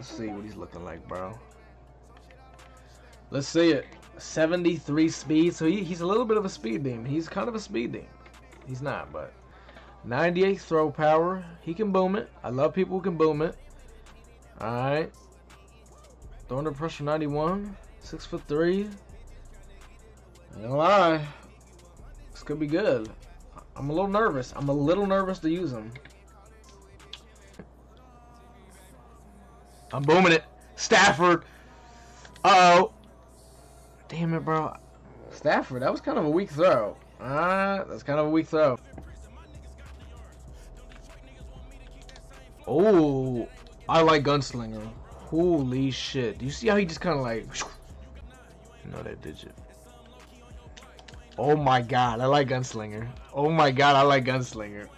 Let's see what he's looking like, bro. Let's see it. 73 speed, so he, he's a little bit of a speed demon. He's kind of a speed demon. He's not, but 98 throw power. He can boom it. I love people who can boom it. Alright. Throw under pressure 91. Six foot three. Ain't gonna lie. This could be good. I'm a little nervous. I'm a little nervous to use him. I'm booming it. Stafford. Uh oh. Damn it, bro. Stafford, that was kind of a weak throw. Ah, that's kind of a weak throw. Oh, I like Gunslinger. Holy shit. Do you see how he just kind of like... No, that digit. Oh my god, I like Gunslinger. Oh my god, I like Gunslinger.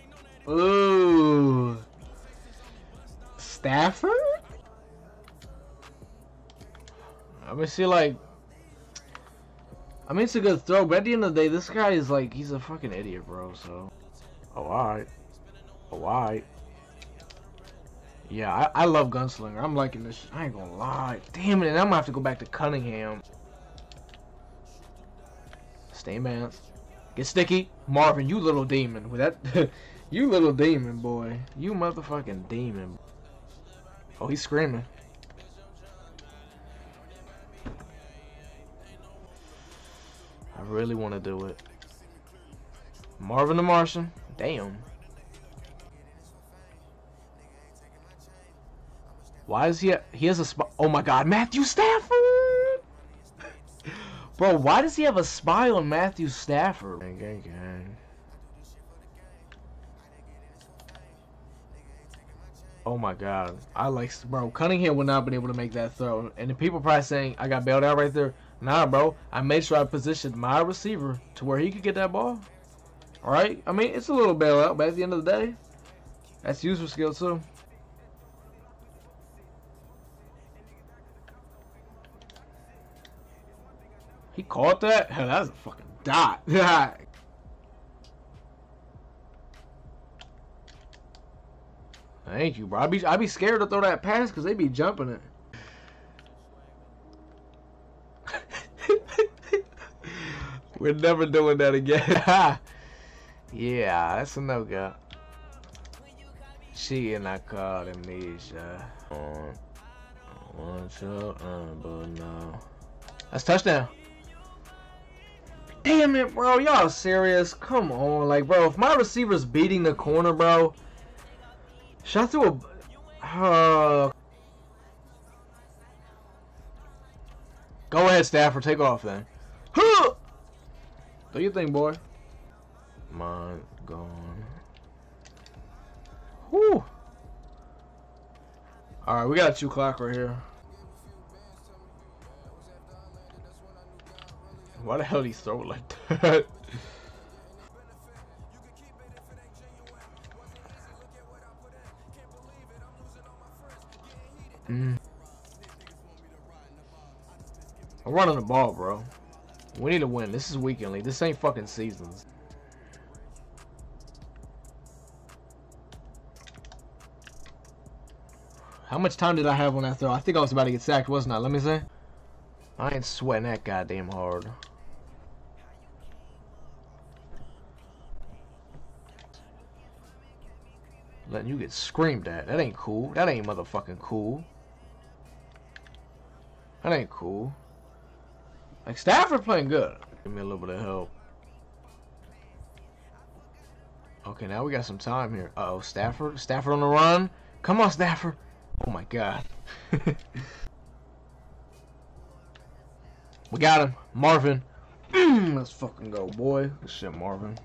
Ooh. Stafford? I mean, see, like... I mean, it's a good throw, but at the end of the day, this guy is like, he's a fucking idiot, bro, so... Oh, alright. Oh, alright. Yeah, I, I love Gunslinger. I'm liking this. I ain't gonna lie. Damn it, and I'm gonna have to go back to Cunningham. Stay man. Get sticky. Marvin, you little demon. With that you little demon boy. You motherfucking demon. Oh, he's screaming. Really want to do it. Marvin the Martian. Damn. Why is he? He has a spy. Oh my God, Matthew Stafford. Bro, why does he have a spy on Matthew Stafford? Gang, gang, gang. Oh my God, I like bro. Cunningham would not have been able to make that throw, and the people probably saying I got bailed out right there. Nah, bro, I made sure I positioned my receiver to where he could get that ball. All right, I mean it's a little bailout, but at the end of the day, that's user skill too. He caught that? Hell, that was a fucking dot. Thank you, bro. I'd be I'd be scared to throw that pass because they'd be jumping it. We're never doing that again. yeah, that's a no go. She and I called amnesia. One shot, but no. That's touchdown. Damn it, bro. Y'all serious? Come on. Like, bro, if my receiver's beating the corner, bro. Shot through a... Uh, Go ahead, Stafford. Take off, then. Do you think, boy? Mine gone. Whew. Alright, we got two clock right here. Why the hell did he throw it like that? mm. I'm running the ball, bro. We need to win. This is weekend league. This ain't fucking seasons. How much time did I have on that throw? I think I was about to get sacked, wasn't I? Let me see. I ain't sweating that goddamn hard. Letting you get screamed at. That ain't cool. That ain't motherfucking cool. That ain't cool. Like, Stafford playing good. Give me a little bit of help. Okay, now we got some time here. Uh oh Stafford? Stafford on the run? Come on, Stafford. Oh my god. we got him. Marvin. Let's fucking go, boy. Good shit, Marvin.